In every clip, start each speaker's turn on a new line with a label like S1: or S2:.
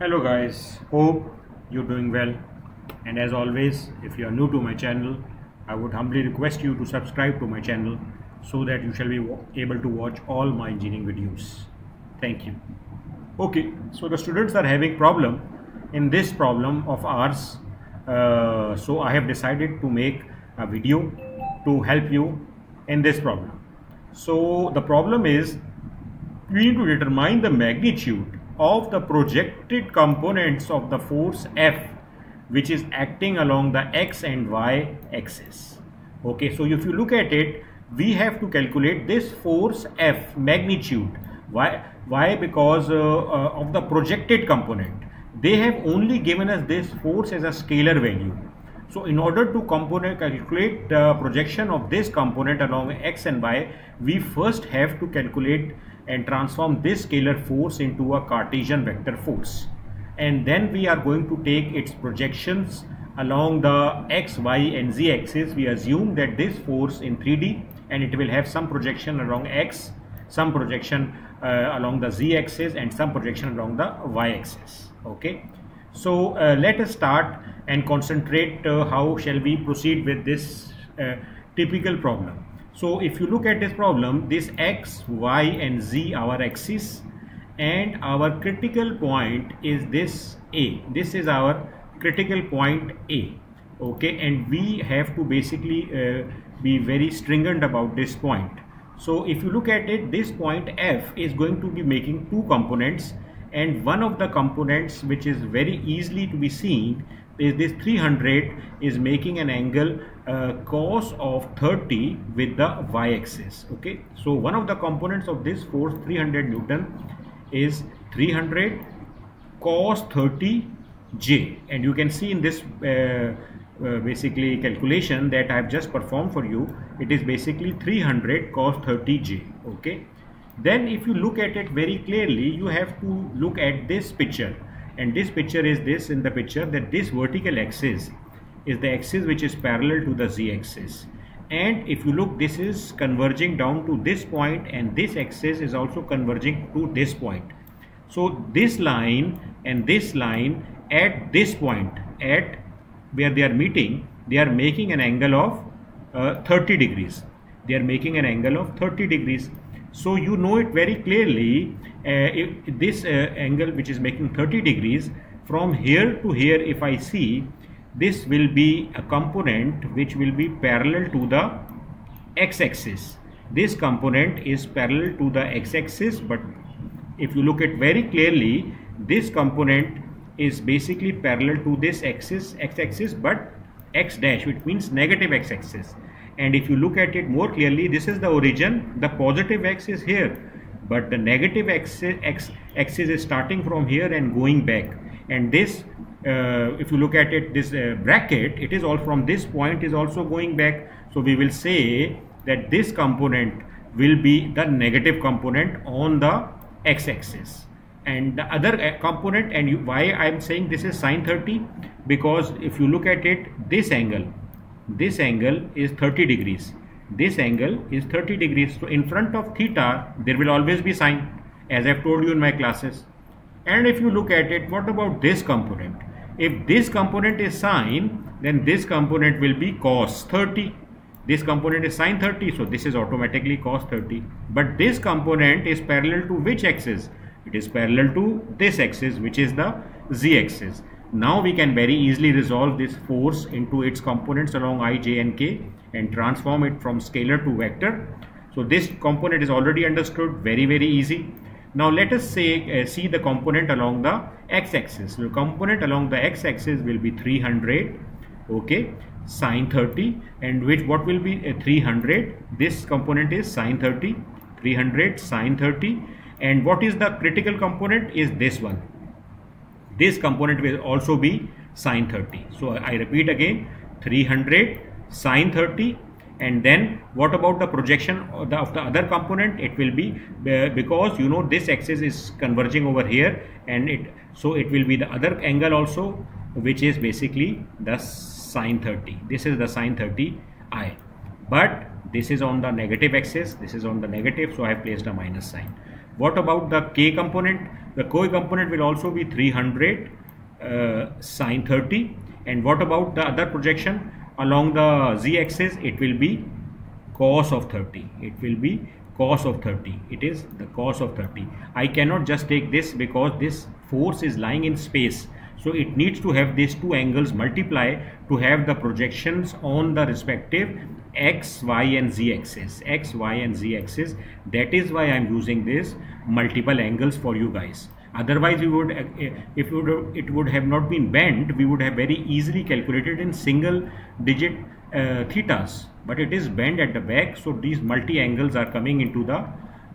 S1: hello guys. Hope you're doing well. And as always if you are new to my channel i would humbly request you to subscribe to my channel so that you shall be able to watch all my engineering videos. Thank you. Okay so the students are having problem in this problem of ours. Uh, so i have decided to make a video to help you in this problem. So the problem is we need to determine the magnitude of the projected components of the force F which is acting along the x and y axis. Okay, so if you look at it, we have to calculate this force F magnitude. Why? Why? Because uh, uh, of the projected component. They have only given us this force as a scalar value. So in order to component calculate the projection of this component along x and y, we first have to calculate and transform this scalar force into a Cartesian vector force. And then we are going to take its projections along the x, y and z axis. We assume that this force in 3D and it will have some projection along x, some projection uh, along the z axis and some projection along the y axis. Okay. So uh, let us start and concentrate uh, how shall we proceed with this uh, typical problem. So if you look at this problem, this x, y and z our axis and our critical point is this A. This is our critical point A. Okay, and we have to basically uh, be very stringent about this point. So if you look at it, this point F is going to be making two components and one of the components which is very easily to be seen is this 300 is making an angle uh, cos of 30 with the y-axis okay? So one of the components of this force 300 newton is 300 cos 30 j. And you can see in this uh, uh, basically calculation that I have just performed for you it is basically 300 cos 30 j okay then if you look at it very clearly you have to look at this picture. And this picture is this in the picture that this vertical axis is the axis which is parallel to the z-axis and if you look this is converging down to this point and this axis is also converging to this point. So this line and this line at this point at where they are meeting they are making an angle of uh, 30 degrees. They are making an angle of 30 degrees so you know it very clearly uh, this uh, angle which is making 30 degrees from here to here if I see this will be a component which will be parallel to the x-axis. This component is parallel to the x-axis but if you look at very clearly this component is basically parallel to this axis x-axis but x dash which means negative x-axis and if you look at it more clearly this is the origin. The positive x is here but the negative x axis is starting from here and going back. And this uh, if you look at it this uh, bracket it is all from this point is also going back. So we will say that this component will be the negative component on the x-axis and the other uh, component and you, why I am saying this is sine 30 because if you look at it this angle this angle is 30 degrees. This angle is 30 degrees. So in front of theta there will always be sine as I've told you in my classes. And if you look at it what about this component? If this component is sine then this component will be cos 30 this component is sine 30 so this is automatically cos 30 but this component is parallel to which axis? It is parallel to this axis which is the z axis now we can very easily resolve this force into its components along i, j and k and transform it from scalar to vector. So this component is already understood very very easy. Now let us say uh, see the component along the x-axis. The component along the x-axis will be 300 okay sine 30 and which what will be uh, 300 this component is sine 30 300 sine 30 and what is the critical component is this one this component will also be sine 30 so i repeat again 300 sine 30 and then what about the projection of the, of the, other component? It will be because you know this axis is converging over here and it so it will be the other angle also which is basically the sine 30 this is the sine 30 i. But this is on the negative axis. This is on the negative so i have placed a minus sign what about the k component? The k component will also be 300 uh, sine 30 and what about the other projection? Along the z-axis it will be cos of 30 it will be cos of 30 it is the cos of 30 I cannot just take this because this force is lying in space. So it needs to have these two angles multiply to have the projections on the respective x, y and z axis. X, y and z axis. That is why I am using this multiple angles for you guys. Otherwise, we would, if it would, it would have not been bent, we would have very easily calculated in single digit uh, thetas. But it is bent at the back, so these multi angles are coming into the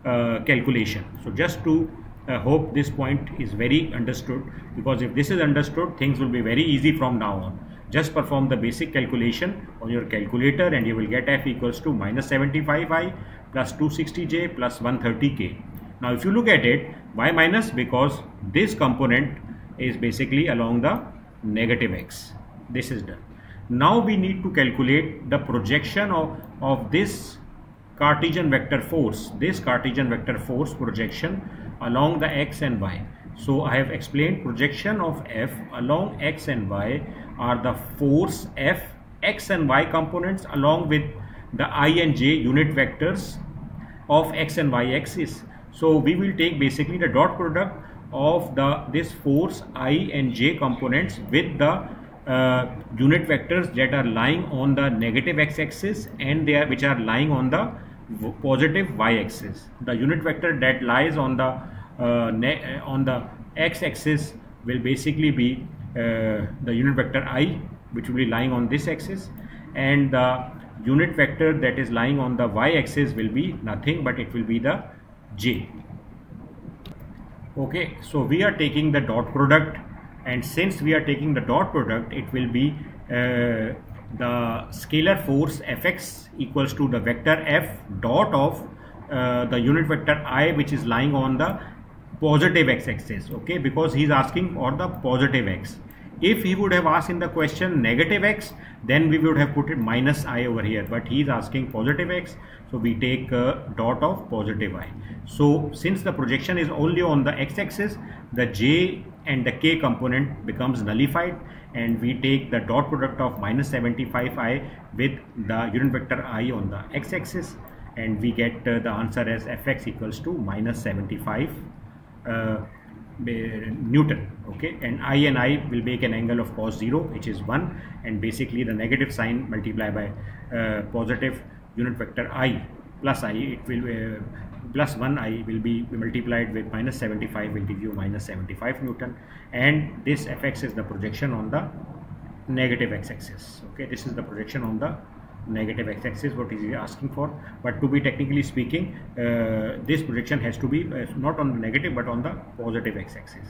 S1: uh, calculation. So just to I hope this point is very understood because if this is understood things will be very easy from now on just perform the basic calculation on your calculator and you will get f equals to minus 75i plus 260j plus 130k now if you look at it why minus because this component is basically along the negative x. This is done. Now we need to calculate the projection of, of this Cartesian vector force this Cartesian vector force projection along the x and y. So I have explained projection of F along x and y are the force F, x and y components along with the i and j unit vectors of x and y axis. So we will take basically the dot product of the this force i and j components with the uh, unit vectors that are lying on the negative x-axis and they are which are lying on the positive y-axis. The unit vector that lies on the on the x-axis will basically be uh, the unit vector i, which will be lying on this axis, and the unit vector that is lying on the y-axis will be nothing but it will be the j. Okay, so we are taking the dot product, and since we are taking the dot product, it will be uh, the scalar force fx equals to the vector f dot of uh, the unit vector i which is lying on the positive x-axis okay? Because he's asking for the positive x. If he would have asked in the question negative x then we would have put it minus i over here. But he's asking positive x so we take dot of positive i. So since the projection is only on the x-axis the j and the k component becomes nullified and we take the dot product of minus 75i with the unit vector i on the x-axis and we get uh, the answer as fx equals to minus 75 uh, Newton okay? And I and I will make an angle of cos 0 which is 1 and basically the negative sign multiplied by uh, positive unit vector I plus I it will uh, plus 1 I will be multiplied with minus 75 will give you minus 75 Newton. And this fx is the projection on the negative x-axis okay? This is the projection on the negative x-axis what is he asking for. But to be technically speaking uh, this projection has to be uh, not on the negative but on the positive x-axis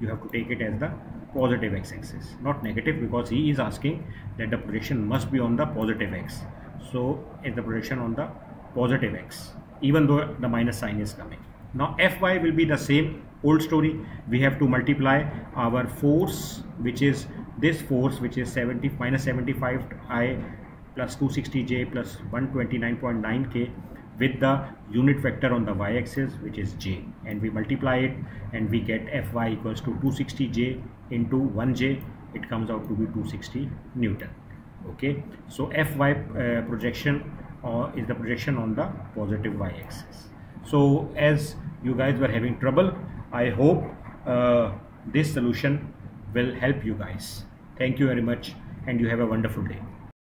S1: you have to take it as the positive x-axis not negative because he is asking that the projection must be on the positive x. So is the projection on the positive x even though the minus sign is coming. Now fy will be the same old story. We have to multiply our force which is this force which is 70 minus 75 i plus 260j plus 129.9k with the unit vector on the y-axis which is j. And we multiply it and we get fy equals to 260j into 1j it comes out to be 260 newton. Okay? So fy uh, projection uh, is the projection on the positive y-axis. So as you guys were having trouble i hope uh, this solution will help you guys. Thank you very much and you have a wonderful day